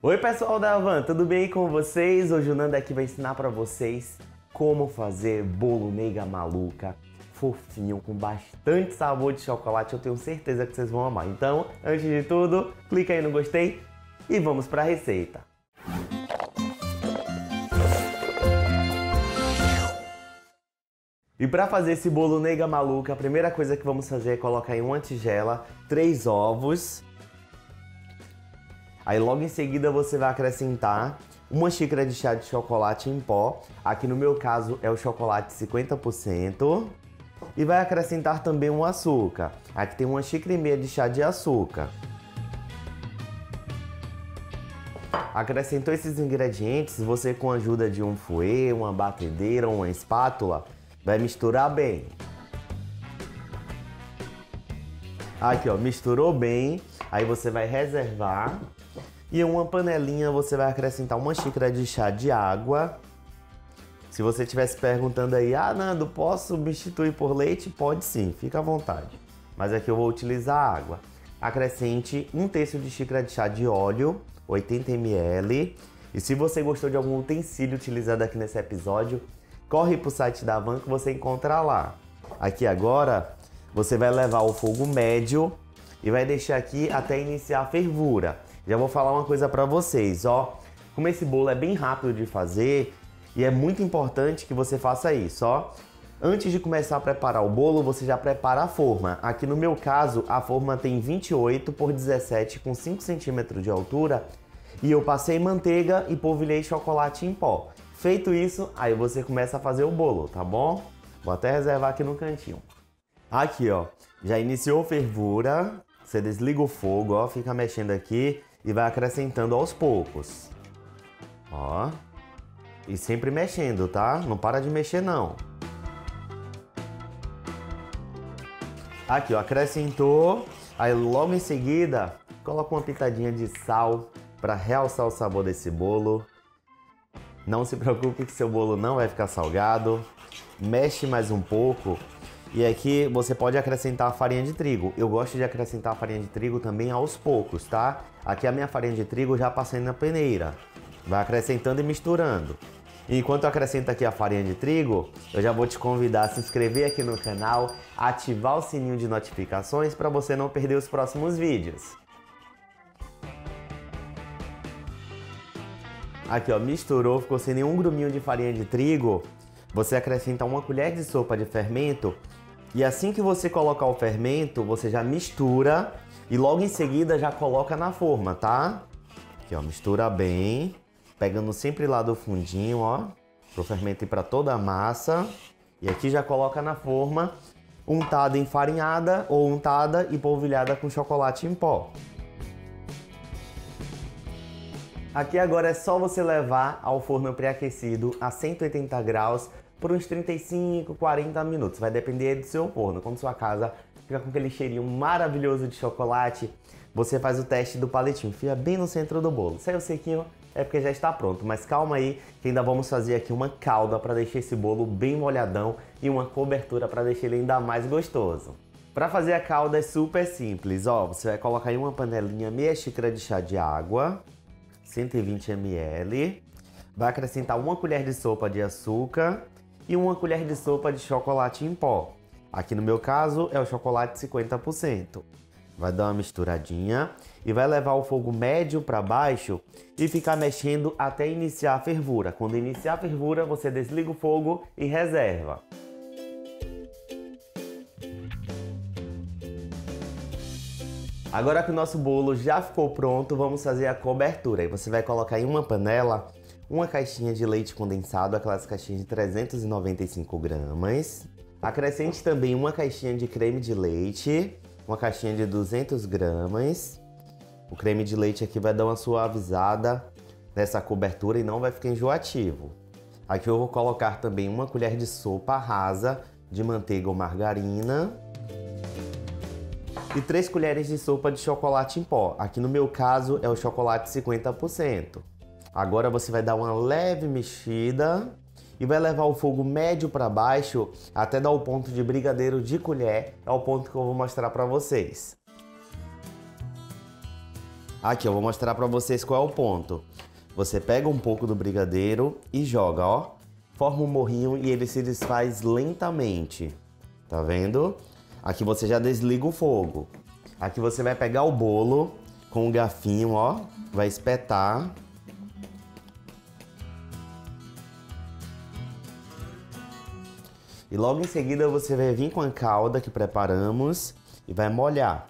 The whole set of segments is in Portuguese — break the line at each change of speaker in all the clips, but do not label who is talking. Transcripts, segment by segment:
Oi pessoal da Avan, tudo bem com vocês? Hoje o Nanda aqui vai ensinar para vocês como fazer bolo nega maluca, fofinho, com bastante sabor de chocolate. Eu tenho certeza que vocês vão amar. Então, antes de tudo, clica aí no gostei e vamos para a receita. E para fazer esse bolo nega maluca, a primeira coisa que vamos fazer é colocar em uma tigela três ovos, Aí logo em seguida você vai acrescentar uma xícara de chá de chocolate em pó. Aqui no meu caso é o chocolate 50%. E vai acrescentar também um açúcar. Aqui tem uma xícara e meia de chá de açúcar. Acrescentou esses ingredientes, você com a ajuda de um fouet, uma batedeira uma espátula, vai misturar bem. Aqui ó, misturou bem, aí você vai reservar e em uma panelinha você vai acrescentar uma xícara de chá de água. Se você estivesse perguntando aí, ah Nando, posso substituir por leite? Pode sim, fica à vontade. Mas aqui eu vou utilizar água. Acrescente um terço de xícara de chá de óleo, 80 ml. E se você gostou de algum utensílio utilizado aqui nesse episódio, corre para o site da Van que você encontra lá. Aqui agora, você vai levar o fogo médio e vai deixar aqui até iniciar a fervura. Já vou falar uma coisa para vocês, ó. Como esse bolo é bem rápido de fazer e é muito importante que você faça isso, ó. Antes de começar a preparar o bolo, você já prepara a forma. Aqui no meu caso, a forma tem 28 por 17 com 5 centímetros de altura e eu passei manteiga e polvilhei chocolate em pó. Feito isso, aí você começa a fazer o bolo, tá bom? Vou até reservar aqui no cantinho. Aqui, ó, já iniciou fervura. Você desliga o fogo, ó, fica mexendo aqui e vai acrescentando aos poucos. Ó. E sempre mexendo, tá? Não para de mexer não. Aqui, ó, acrescentou. Aí logo em seguida, coloca uma pitadinha de sal para realçar o sabor desse bolo. Não se preocupe que seu bolo não vai ficar salgado. Mexe mais um pouco e aqui você pode acrescentar a farinha de trigo. Eu gosto de acrescentar a farinha de trigo também aos poucos, tá? Aqui a minha farinha de trigo já passei na peneira. Vai acrescentando e misturando. Enquanto eu acrescento aqui a farinha de trigo, eu já vou te convidar a se inscrever aqui no canal, ativar o sininho de notificações para você não perder os próximos vídeos. Aqui ó, misturou, ficou sem nenhum gruminho de farinha de trigo. Você acrescenta uma colher de sopa de fermento e assim que você colocar o fermento, você já mistura e logo em seguida já coloca na forma, tá? Aqui, ó, mistura bem, pegando sempre lá do fundinho, ó, pro fermento ir para toda a massa. E aqui já coloca na forma, untada enfarinhada ou untada e polvilhada com chocolate em pó. Aqui agora é só você levar ao forno pré-aquecido a 180 graus por uns 35, 40 minutos. Vai depender do seu forno. Quando sua casa fica com aquele cheirinho maravilhoso de chocolate, você faz o teste do palitinho. Fia bem no centro do bolo. Saiu sequinho, é porque já está pronto. Mas calma aí, que ainda vamos fazer aqui uma calda para deixar esse bolo bem molhadão e uma cobertura para deixar ele ainda mais gostoso. Para fazer a calda é super simples, ó, você vai colocar em uma panelinha meia xícara de chá de água, 120 ml, vai acrescentar uma colher de sopa de açúcar e uma colher de sopa de chocolate em pó. Aqui no meu caso é o chocolate 50%. Vai dar uma misturadinha e vai levar o fogo médio para baixo e ficar mexendo até iniciar a fervura. Quando iniciar a fervura, você desliga o fogo e reserva. Agora que o nosso bolo já ficou pronto, vamos fazer a cobertura. E você vai colocar em uma panela uma caixinha de leite condensado, aquelas caixinhas de 395 gramas. Acrescente também uma caixinha de creme de leite, uma caixinha de 200 gramas. O creme de leite aqui vai dar uma suavizada nessa cobertura e não vai ficar enjoativo. Aqui eu vou colocar também uma colher de sopa rasa de manteiga ou margarina e 3 colheres de sopa de chocolate em pó. Aqui no meu caso é o chocolate 50%. Agora você vai dar uma leve mexida e vai levar o fogo médio para baixo até dar o ponto de brigadeiro de colher, é o ponto que eu vou mostrar para vocês. Aqui, eu vou mostrar pra vocês qual é o ponto. Você pega um pouco do brigadeiro e joga, ó. Forma um morrinho e ele se desfaz lentamente. Tá vendo? Aqui você já desliga o fogo. Aqui você vai pegar o bolo com o um garfinho, ó. Vai espetar. E logo em seguida você vai vir com a calda que preparamos e vai molhar.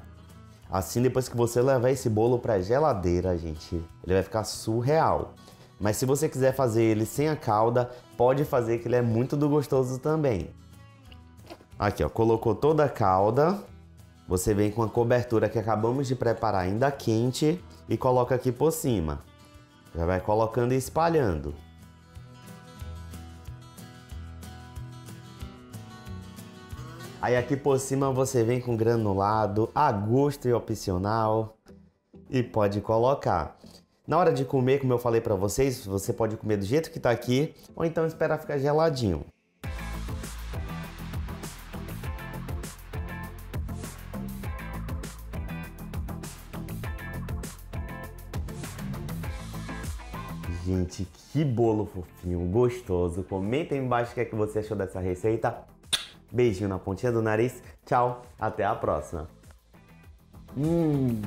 Assim, depois que você levar esse bolo para geladeira, gente, ele vai ficar surreal. Mas se você quiser fazer ele sem a calda, pode fazer que ele é muito do gostoso também. Aqui, ó, colocou toda a calda. Você vem com a cobertura que acabamos de preparar ainda quente e coloca aqui por cima. Já vai colocando e espalhando. Aí aqui por cima você vem com granulado, a gosto e opcional. E pode colocar. Na hora de comer, como eu falei para vocês, você pode comer do jeito que tá aqui, ou então esperar ficar geladinho. Gente, que bolo fofinho, gostoso. Comenta aí embaixo o que, é que você achou dessa receita. Beijinho na pontinha do nariz. Tchau, até a próxima. Hum.